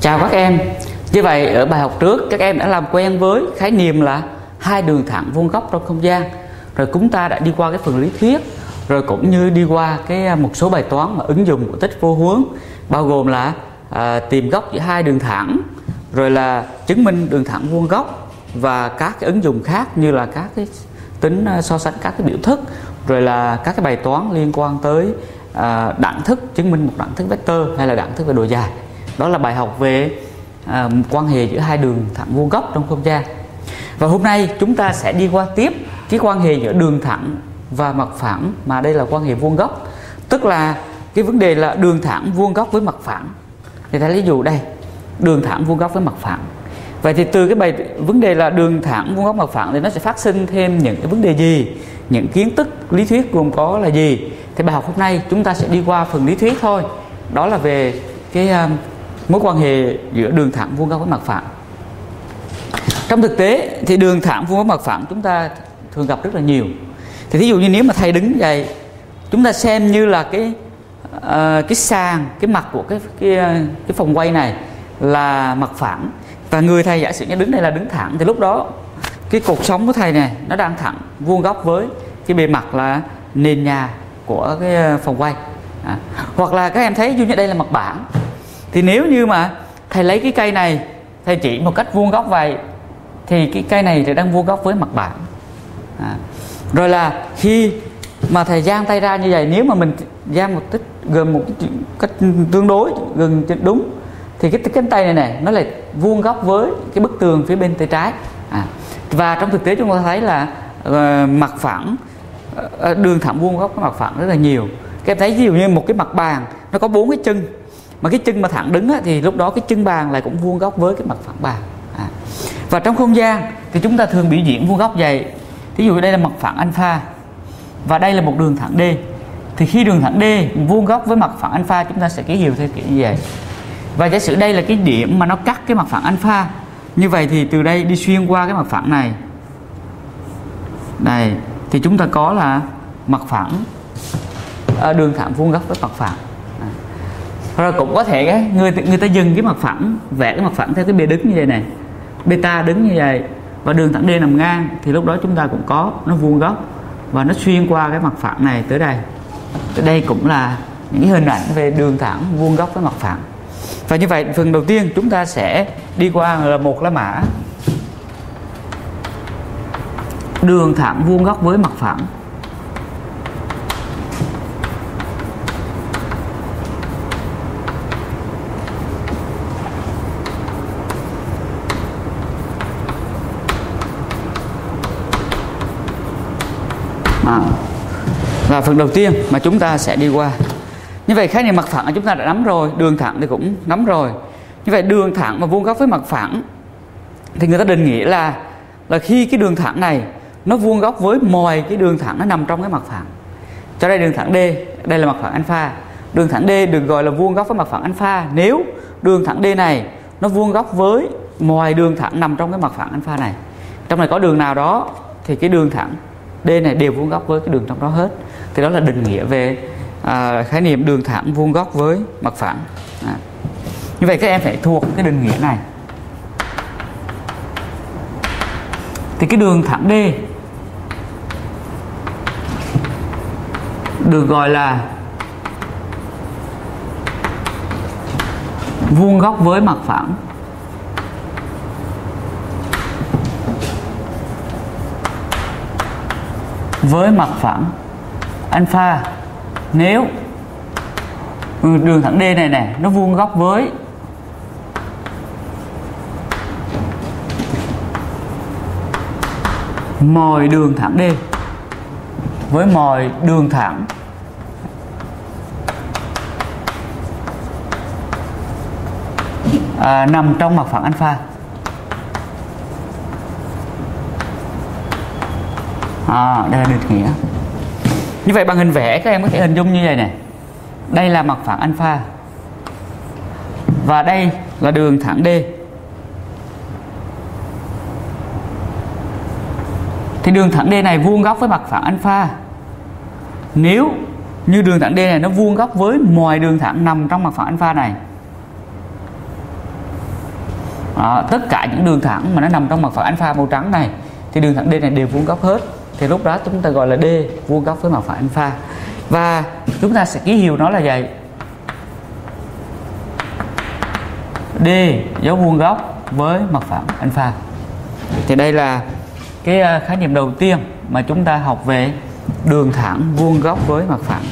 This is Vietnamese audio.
Chào các em. Như vậy ở bài học trước các em đã làm quen với khái niệm là hai đường thẳng vuông góc trong không gian. Rồi chúng ta đã đi qua cái phần lý thuyết rồi cũng như đi qua cái à, một số bài toán mà ứng dụng của tích vô hướng bao gồm là à, tìm góc giữa hai đường thẳng rồi là chứng minh đường thẳng vuông góc và các cái ứng dụng khác như là các cái tính ờ, so sánh các cái biểu thức rồi là các cái bài toán liên quan tới à, đẳng thức chứng minh một đẳng thức vector hay là đẳng thức về độ dài. Đó là bài học về à, quan hệ giữa hai đường thẳng vuông góc trong không gian. Và hôm nay chúng ta sẽ đi qua tiếp cái quan hệ giữa đường thẳng và mặt phẳng mà đây là quan hệ vuông góc. Tức là cái vấn đề là đường thẳng vuông góc với mặt phẳng. Thì ta lấy dụ đây đường thẳng vuông góc với mặt phẳng vậy thì từ cái bài vấn đề là đường thẳng vuông góc mặt phẳng thì nó sẽ phát sinh thêm những cái vấn đề gì? Những kiến thức lý thuyết gồm có là gì? Thì bài học hôm nay chúng ta sẽ đi qua phần lý thuyết thôi. Đó là về cái um, mối quan hệ giữa đường thẳng vuông góc với mặt phẳng. Trong thực tế thì đường thẳng vuông góc mặt phẳng chúng ta thường gặp rất là nhiều. Thì thí dụ như nếu mà thầy đứng vậy chúng ta xem như là cái uh, cái sàn cái mặt của cái cái à, cái phòng quay này là mặt phẳng và người thầy giả sử như đứng đây là đứng thẳng, thì lúc đó cái cột sống của thầy này nó đang thẳng, vuông góc với cái bề mặt là nền nhà của cái ờ, phòng quay à. hoặc là các em thấy như đây là mặt bảng, thì nếu như mà thầy lấy cái cây này, thầy chỉ một cách vuông góc vậy, thì cái cây này thì đang vuông góc với mặt bảng à. rồi là khi mà thầy giang tay ra như vậy, nếu mà mình giang một tích, gần một cách tương đối gần đúng, thì cái cánh tay này này nó lại vuông góc với cái bức tường phía bên tay trái à. và trong thực tế chúng ta thấy là uh, mặt phẳng uh, đường thẳng vuông góc với mặt phẳng rất là nhiều các em thấy ví dụ như một cái mặt bàn nó có bốn cái chân mà cái chân mà thẳng đứng á, thì lúc đó cái chân bàn lại cũng vuông góc với cái mặt phẳng bàn à. và trong không gian thì chúng ta thường biểu diễn vuông góc vậy thí dụ đây là mặt phẳng alpha và đây là một đường thẳng D thì khi đường thẳng D vuông góc với mặt phẳng alpha chúng ta sẽ ký hiệu theo kiểu như vậy và giả sử đây là cái điểm mà nó cắt cái mặt phẳng alpha như vậy thì từ đây đi xuyên qua cái mặt phẳng này. Này thì chúng ta có là mặt phẳng à, đường thẳng vuông góc với mặt phẳng. À. rồi cũng có thể cái người người ta dừng cái mặt phẳng vẽ cái mặt phẳng theo cái bề đứng như vậy này. Beta đứng như vậy và đường thẳng D nằm ngang thì lúc đó chúng ta cũng có nó vuông góc và nó xuyên qua cái mặt phẳng này tới đây. Tới đây cũng là những cái hình ảnh về đường thẳng vuông góc với mặt phẳng và như vậy phần đầu tiên chúng ta sẽ đi qua là một lá mã. Đường thẳng vuông góc với mặt phẳng. À, là phần đầu tiên mà chúng ta sẽ đi qua như vậy khái niệm mặt phẳng chúng ta đã nắm rồi, đường thẳng thì cũng nắm rồi. Như vậy đường thẳng mà vuông góc với mặt phẳng thì người ta định nghĩa là là khi cái đường thẳng này nó vuông góc với mọi cái đường thẳng nó nằm trong cái mặt phẳng. Cho đây đường thẳng D, đây là mặt phẳng alpha. Đường thẳng D được gọi là vuông góc với mặt phẳng alpha. Nếu đường thẳng D này nó vuông góc với mọi đường thẳng nằm trong cái mặt phẳng alpha này, trong này có đường nào đó thì cái đường thẳng D này đều vuông góc với cái đường trong đó hết. Thì đó là định nghĩa về à, khái niệm đường thẳng vuông góc với mặt phẳng. À. như vậy các em phải thuộc cái định nghĩa này. Thì cái đường thẳng D được gọi là vuông góc với mặt phẳng. Với mặt phẳng alpha nếu đường thẳng D này nè nó vuông góc với mọi đường thẳng D với mọi đường thẳng à, nằm trong mặt phẳng alpha. À, đây là định nghĩa như vậy bằng hình vẽ các em có thể hình dung như vậy này đây là mặt phẳng alpha. Và đây là đường thẳng D. Thì đường thẳng D này vuông góc với mặt phẳng alpha. Nếu như đường thẳng D này nó vuông góc với mọi đường thẳng nằm trong mặt phẳng alpha này đó, tất cả những đường thẳng mà nó nằm trong mặt phẳng alpha màu trắng này thì đường thẳng D này đều vuông góc hết thì lúc đó chúng ta gọi là D, vuông góc với mặt phẳng alpha. Và chúng ta sẽ ký hiệu nó là vậy. D, dấu vuông góc với mặt phẳng alpha. Thì đây là cái ờ, khái niệm đầu tiên mà chúng ta học về đường thẳng vuông góc với mặt phẳng